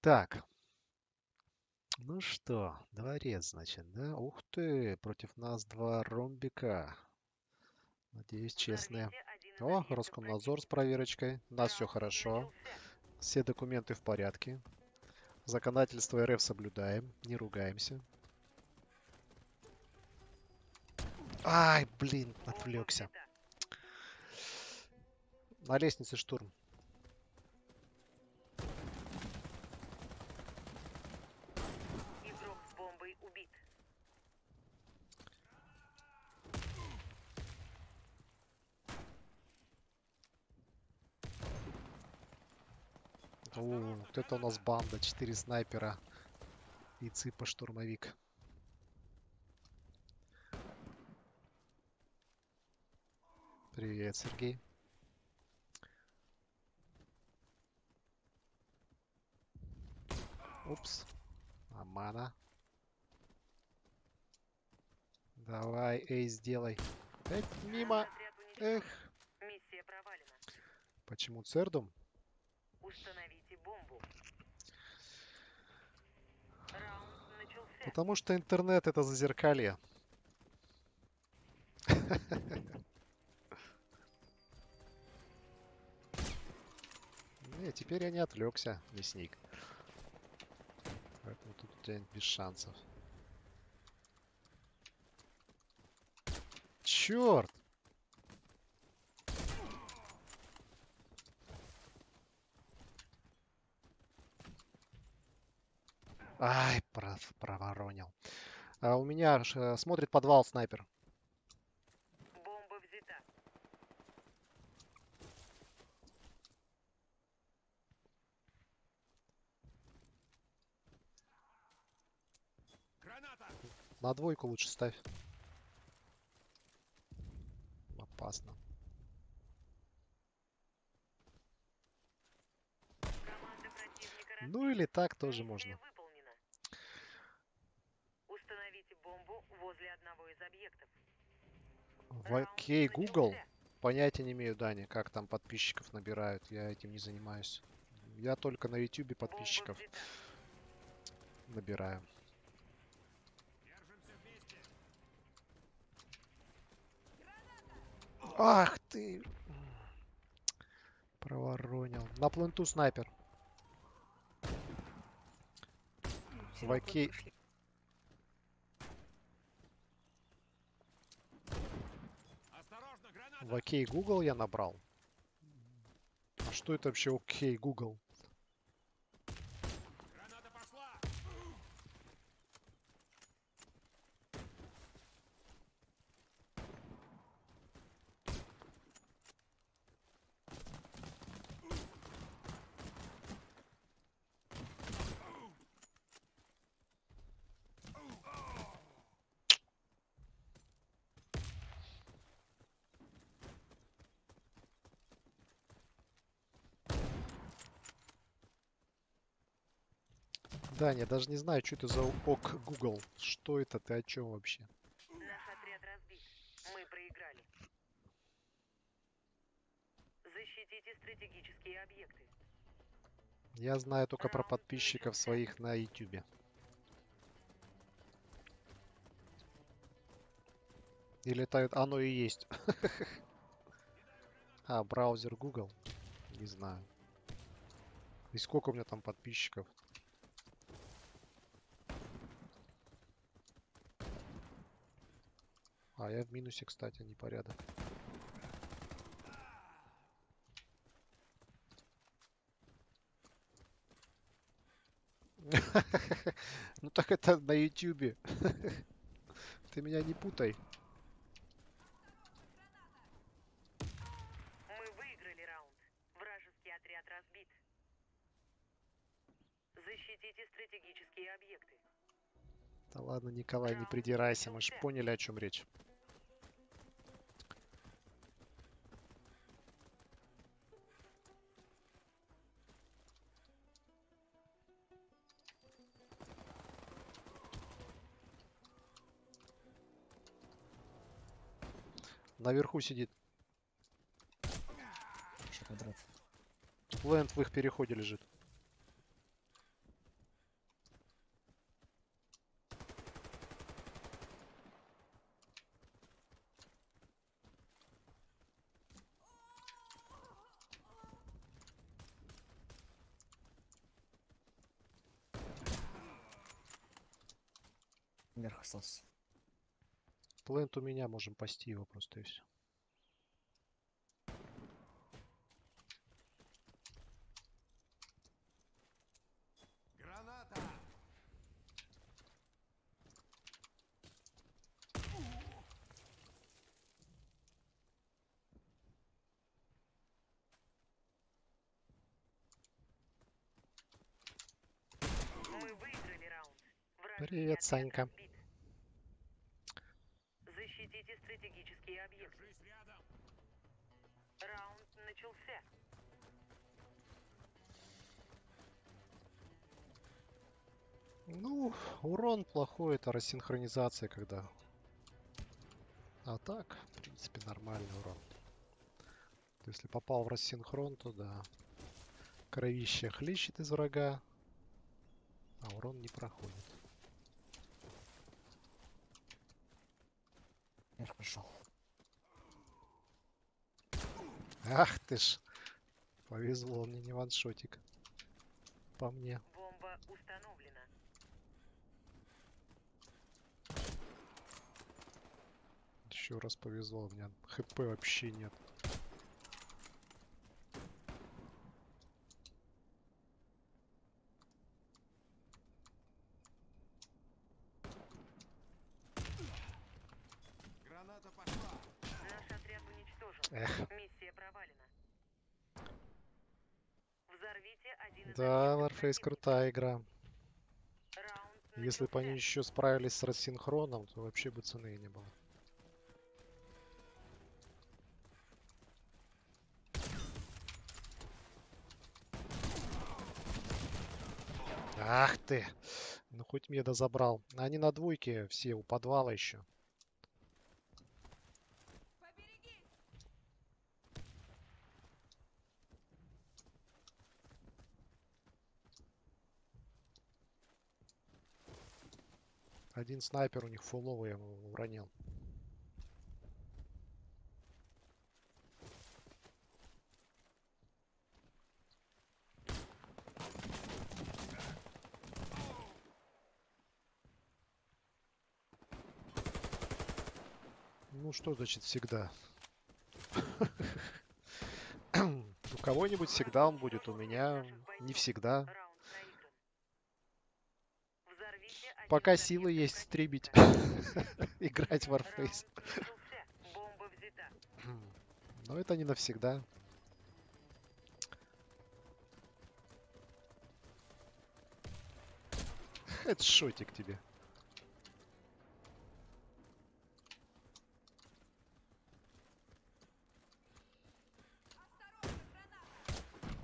Так. Ну что, дворец, значит, да? Ух ты, против нас два ромбика. Надеюсь, честные. О, Роскомнадзор с проверочкой. У нас все хорошо. Все документы в порядке. Законодательство РФ соблюдаем, не ругаемся. Ай, блин, отвлекся. На лестнице штурм. О, вот это у нас банда. Четыре снайпера. И цыпа штурмовик. Привет, Сергей. Упс. Амана. Давай, эй, сделай. Эй, мимо. Эх, почему Цердум? Установите бомбу. Раунд начался. Потому что интернет это зазеркалье. Не, теперь я не отвлекся, мясник. Поэтому тут у тебя без шансов. Черт! Ай, прав, проворонил. А у меня э, смотрит подвал снайпер. Бомба взята. На двойку лучше ставь. Опасно. Ну или так тоже можно. выполнена. Бомбу возле одного из объектов. В окей, Google. Понятия не имею, Дани, как там подписчиков набирают. Я этим не занимаюсь. Я только на YouTube подписчиков набираю. Ах ты! Проворонил. На пленту снайпер. В окей. В окей Google я набрал. А что это вообще окей Google? Даня, я даже не знаю, что это за ок Google. Что это? Ты о чем вообще? Наш отряд разбит. Мы проиграли. Защитите стратегические объекты. Я знаю только про подписчиков своих на YouTube. Или это оно и есть? А, браузер Google? Не знаю. И сколько у меня там подписчиков? А, я в минусе, кстати, непорядок. Ну так это на ютюбе. Ты меня не путай. Мы выиграли раунд. Вражеский отряд разбит. Защитите стратегические объекты. Да ладно, Николай, не придирайся, мы же поняли, о чем речь. Наверху сидит. Лэнд в их переходе лежит. Вверх остался. Плент у меня, можем пасти его просто и все. Граната! Привет, Санька. Защитите стратегические объекты. Держись рядом! Раунд начался. Ну, урон плохой, это рассинхронизация, когда... А так, в принципе, нормальный урон. Если попал в рассинхрон, то да. Кровище хлещет из врага, а урон не проходит. Вверх пошел. Ах ты ж! Повезло мне, не ваншотик. По мне. Бомба установлена. Еще раз повезло, у меня хп вообще нет. Граната пошла! Наш отряд уничтожен. Эх. Миссия провалена. Взорвите один из Да, Warface крутая игра. Если бы они еще справились с рассинхроном, то вообще бы цены и не было. Ах ты! Ну хоть меда забрал. Они на двойке все у подвала еще. Один снайпер у них фуловый я ему уронил. Ну что значит всегда? У кого-нибудь всегда он будет, у меня не всегда. Раунд проигран. Взорвите один Пока силы есть противника. играть в Warface. Но это не навсегда. Хедшотик тебе.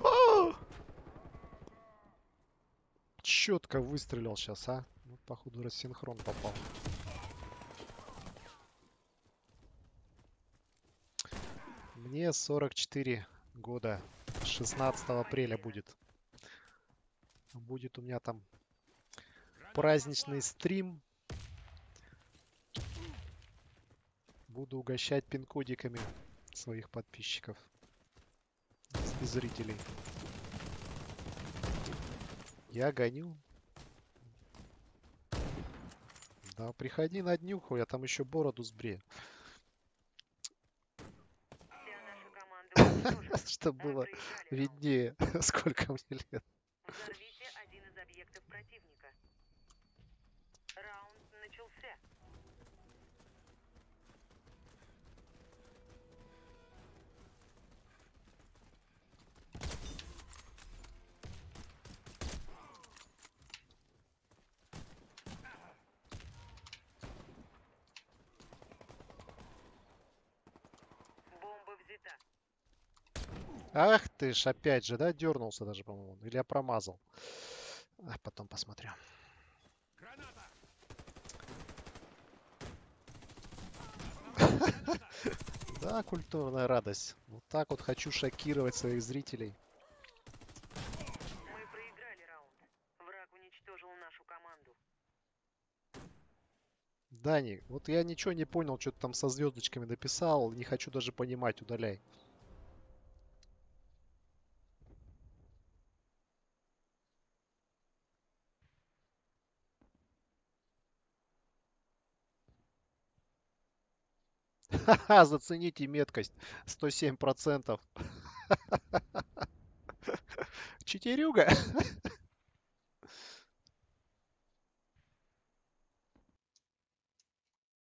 Четко выстрелил сейчас, а? Походу, рассинхрон попал. Мне 44 года. 16 апреля будет. Будет у меня там праздничный стрим. Буду угощать пин-кодиками своих подписчиков и зрителей. Я гоню. Да, приходи на днюху, я там еще бороду сбрею. Мы было виднее, сколько мне лет. Взорвите один из объектов противника. Раунд начался. Взята. Ах ты ж, опять же, да, дернулся даже, по-моему. Или я промазал. А, потом посмотрю. Да, культурная радость. Вот так вот хочу шокировать своих зрителей. Дани, вот я ничего не понял, что-то там со звездочками написал. Не хочу даже понимать, удаляй. Ха-ха, зацените меткость. 107%. Четерюга.